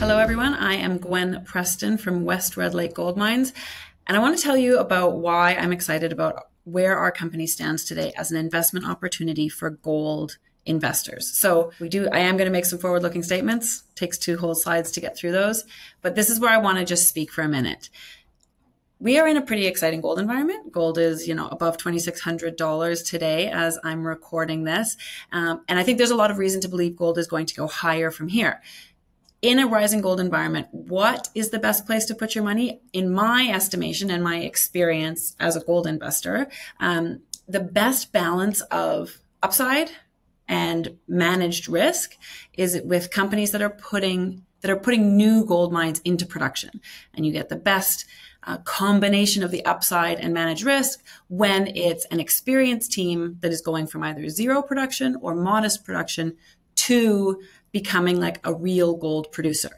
Hello, everyone. I am Gwen Preston from West Red Lake Gold Mines, and I want to tell you about why I'm excited about where our company stands today as an investment opportunity for gold investors. So we do I am going to make some forward-looking statements. It takes two whole slides to get through those, but this is where I want to just speak for a minute. We are in a pretty exciting gold environment. Gold is, you know, above $2,600 today as I'm recording this. Um, and I think there's a lot of reason to believe gold is going to go higher from here in a rising gold environment, what is the best place to put your money? In my estimation and my experience as a gold investor, um, the best balance of upside and managed risk is it with companies that are putting that are putting new gold mines into production, and you get the best. Uh, combination of the upside and managed risk when it's an experienced team that is going from either zero production or modest production to becoming like a real gold producer.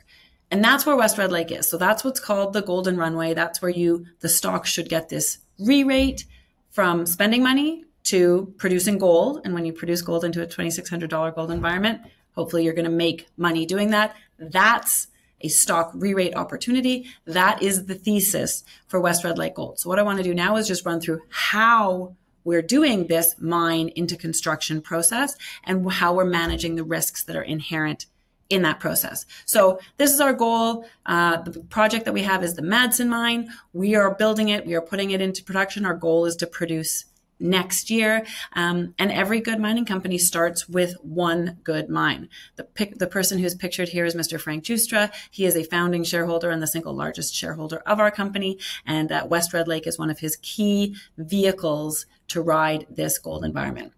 And that's where West Red Lake is. So that's what's called the golden runway. That's where you, the stock should get this re rate from spending money to producing gold. And when you produce gold into a $2,600 gold environment, hopefully you're going to make money doing that. That's a stock re-rate opportunity. That is the thesis for West Red Lake Gold. So what I want to do now is just run through how we're doing this mine into construction process and how we're managing the risks that are inherent in that process. So this is our goal. Uh, the project that we have is the Madsen mine. We are building it. We are putting it into production. Our goal is to produce next year. Um, and every good mining company starts with one good mine. The, pic- the person who's pictured here is Mr. Frank Giustra. He is a founding shareholder and the single largest shareholder of our company. And uh, West Red Lake is one of his key vehicles to ride this gold environment.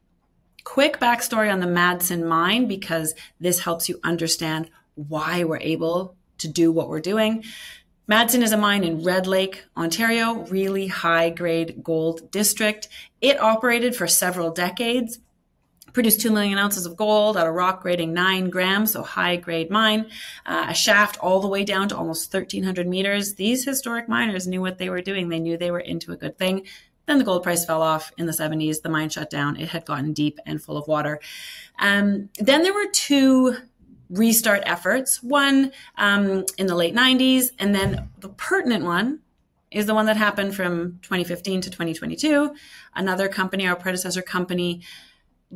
Quick backstory on the Madsen mine because this helps you understand why we're able to do what we're doing. Madsen is a mine in Red Lake, Ontario, really high grade gold district. It operated for several decades, produced 2 million ounces of gold at a rock grading 9 grams, so high grade mine, uh, a shaft all the way down to almost 1,300 meters. These historic miners knew what they were doing. They knew they were into a good thing. Then the gold price fell off in the 70s. The mine shut down. It had gotten deep and full of water. Um, then there were two restart efforts. One um, in the late 90s, and then the pertinent one is the one that happened from 2015 to 2022. Another company, our predecessor company,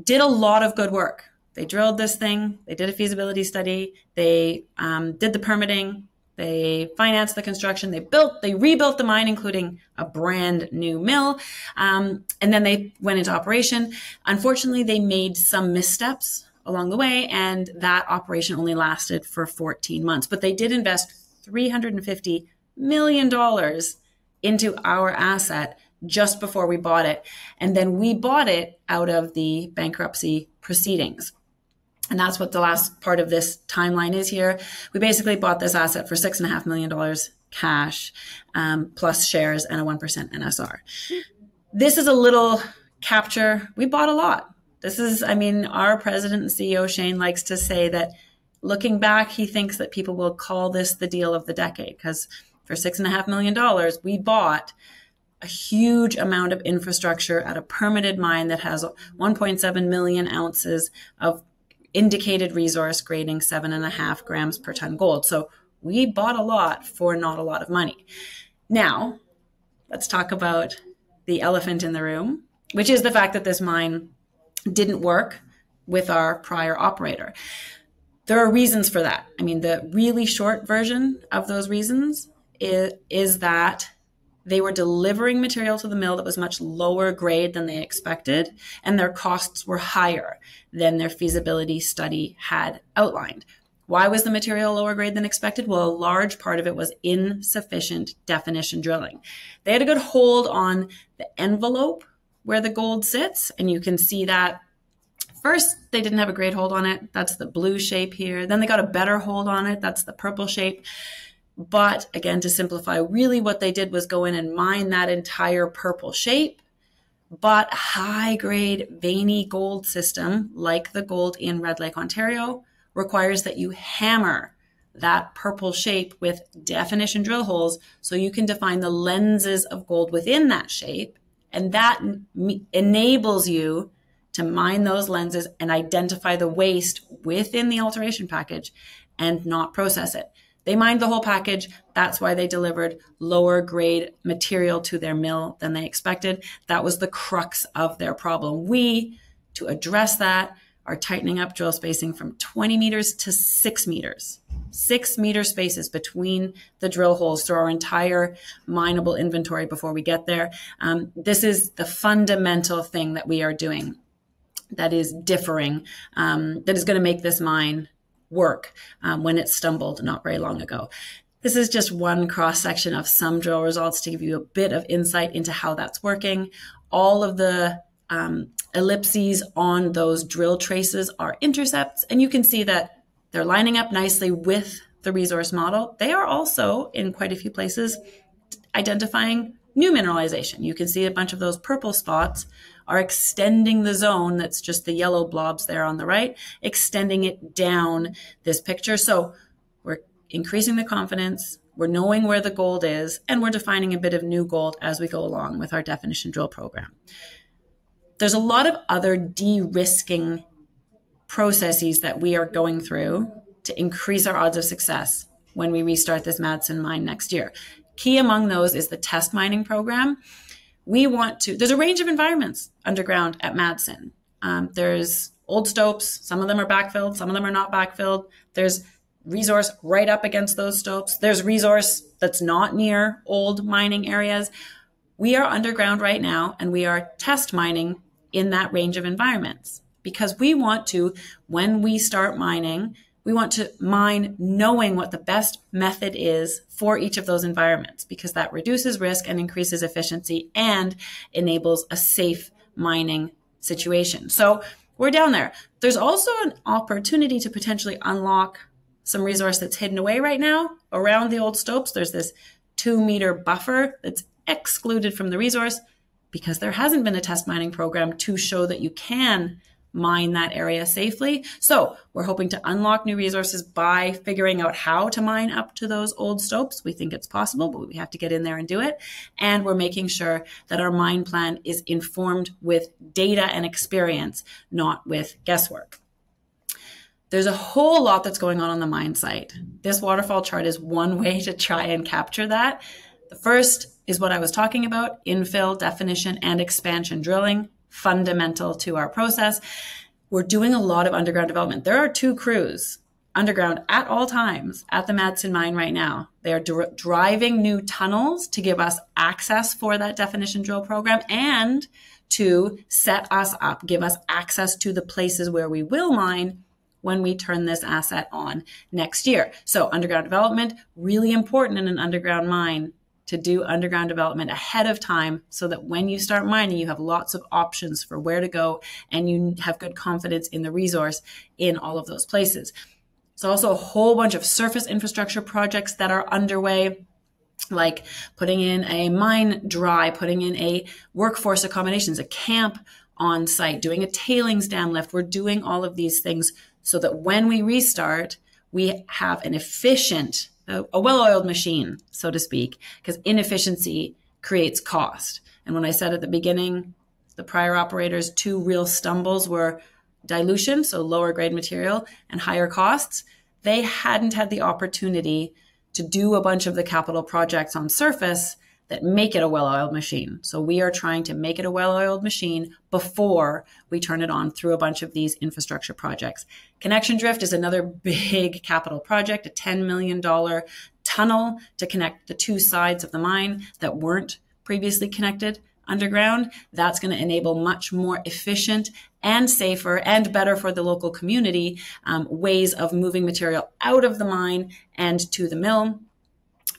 did a lot of good work. They drilled this thing, they did a feasibility study, they um, did the permitting, they financed the construction, they built, they rebuilt the mine, including a brand new mill, um, and then they went into operation. Unfortunately, they made some missteps along the way, and that operation only lasted for 14 months. But they did invest $350 million into our asset just before we bought it. And then we bought it out of the bankruptcy proceedings. And that's what the last part of this timeline is here. We basically bought this asset for $6.5 million cash, um, plus shares and a 1% NSR. This is a little capture. We bought a lot. This is, I mean, our president and CEO, Shane, likes to say that looking back, he thinks that people will call this the deal of the decade because for $6.5 million, we bought a huge amount of infrastructure at a permitted mine that has 1.7 million ounces of indicated resource grading seven and a half grams per ton gold. So we bought a lot for not a lot of money. Now, let's talk about the elephant in the room, which is the fact that this mine didn't work with our prior operator. There are reasons for that. I mean, the really short version of those reasons is, is that they were delivering material to the mill that was much lower grade than they expected, and their costs were higher than their feasibility study had outlined. Why was the material lower grade than expected? Well, a large part of it was insufficient definition drilling. They had a good hold on the envelope where the gold sits. And you can see that first they didn't have a great hold on it. That's the blue shape here. Then they got a better hold on it. That's the purple shape. But again, to simplify, really what they did was go in and mine that entire purple shape. But high grade veiny gold system, like the gold in Red Lake, Ontario, requires that you hammer that purple shape with definition drill holes so you can define the lenses of gold within that shape and that enables you to mine those lenses and identify the waste within the alteration package and not process it. They mined the whole package. That's why they delivered lower grade material to their mill than they expected. That was the crux of their problem. We, to address that, are tightening up drill spacing from 20 meters to six meters. Six meter spaces between the drill holes through our entire mineable inventory before we get there. Um, this is the fundamental thing that we are doing that is differing, um, that is going to make this mine work um, when it stumbled not very long ago. This is just one cross section of some drill results to give you a bit of insight into how that's working. All of the um, ellipses on those drill traces are intercepts, and you can see that they're lining up nicely with the resource model. They are also, in quite a few places, identifying new mineralization. You can see a bunch of those purple spots are extending the zone that's just the yellow blobs there on the right, extending it down this picture. So we're increasing the confidence, we're knowing where the gold is, and we're defining a bit of new gold as we go along with our definition drill program. There's a lot of other de risking processes that we are going through to increase our odds of success when we restart this Madsen mine next year. Key among those is the test mining program we want to, there's a range of environments underground at Madsen. Um, there's old stopes, some of them are backfilled, some of them are not backfilled. There's resource right up against those stopes. There's resource that's not near old mining areas. We are underground right now and we are test mining in that range of environments because we want to, when we start mining, we want to mine knowing what the best method is for each of those environments because that reduces risk and increases efficiency and enables a safe mining situation. So we're down there. There's also an opportunity to potentially unlock some resource that's hidden away right now around the old stopes. There's this two meter buffer that's excluded from the resource because there hasn't been a test mining program to show that you can mine that area safely. So we're hoping to unlock new resources by figuring out how to mine up to those old stopes. We think it's possible, but we have to get in there and do it. And we're making sure that our mine plan is informed with data and experience, not with guesswork. There's a whole lot that's going on on the mine site. This waterfall chart is one way to try and capture that. The first is what I was talking about infill, definition, and expansion drilling fundamental to our process. We're doing a lot of underground development. There are two crews underground at all times at the Madsen mine right now. They are dr- driving new tunnels to give us access for that definition drill program and to set us up, give us access to the places where we will mine when we turn this asset on next year. So underground development, really important in an underground mine to do underground development ahead of time so that when you start mining, you have lots of options for where to go and you have good confidence in the resource in all of those places. There's also a whole bunch of surface infrastructure projects that are underway like putting in a mine dry, putting in a workforce accommodations, a camp on site, doing a tailings dam lift. We're doing all of these things so that when we restart, we have an efficient a, a well-oiled machine, so to speak, because inefficiency creates cost. And when I said at the beginning, the prior operators' two real stumbles were dilution, so lower grade material, and higher costs. They hadn't had the opportunity to do a bunch of the capital projects on surface that make it a well oiled machine. So we are trying to make it a well oiled machine before we turn it on through a bunch of these infrastructure projects. Connection Drift is another big capital project, a $10 million tunnel to connect the two sides of the mine that weren't previously connected underground. That's going to enable much more efficient and safer and better for the local community um, ways of moving material out of the mine and to the mill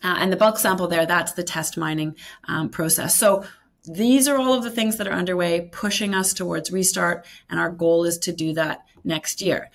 uh, and the bulk sample there, that's the test mining um, process. So these are all of the things that are underway, pushing us towards restart. And our goal is to do that next year.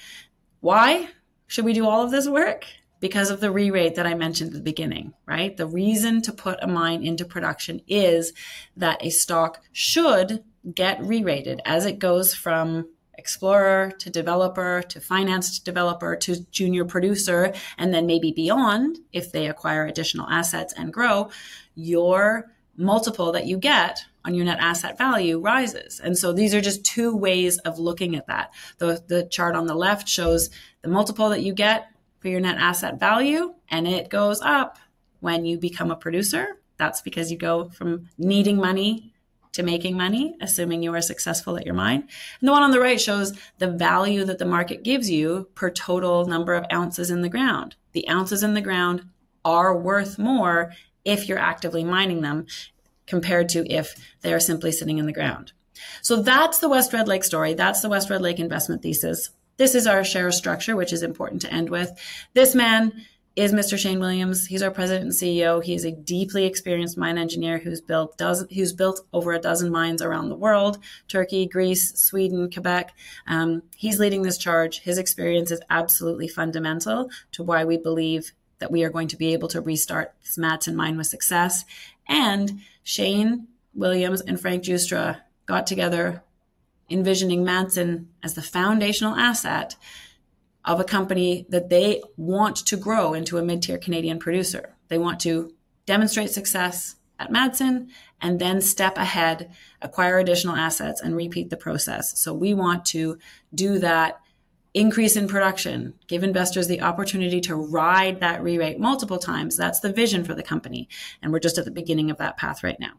Why should we do all of this work? Because of the re rate that I mentioned at the beginning, right? The reason to put a mine into production is that a stock should get re rated as it goes from explorer to developer to financed developer to junior producer and then maybe beyond if they acquire additional assets and grow your multiple that you get on your net asset value rises and so these are just two ways of looking at that the, the chart on the left shows the multiple that you get for your net asset value and it goes up when you become a producer. That's because you go from needing money to making money, assuming you are successful at your mine. And the one on the right shows the value that the market gives you per total number of ounces in the ground. The ounces in the ground are worth more if you're actively mining them compared to if they are simply sitting in the ground. So that's the West Red Lake story. That's the West Red Lake investment thesis. This is our share structure, which is important to end with. This man is Mr. Shane Williams. He's our president and CEO. He is a deeply experienced mine engineer who's built dozen, who's built over a dozen mines around the world: Turkey, Greece, Sweden, Quebec. Um, he's leading this charge. His experience is absolutely fundamental to why we believe that we are going to be able to restart this Madsen mine with success. And Shane Williams and Frank Giustra got together, envisioning Madsen as the foundational asset of a company that they want to grow into a mid tier Canadian producer. They want to demonstrate success at Madsen and then step ahead, acquire additional assets, and repeat the process. So we want to do that increase in production, give investors the opportunity to ride that re rate multiple times. That's the vision for the company. And we're just at the beginning of that path right now.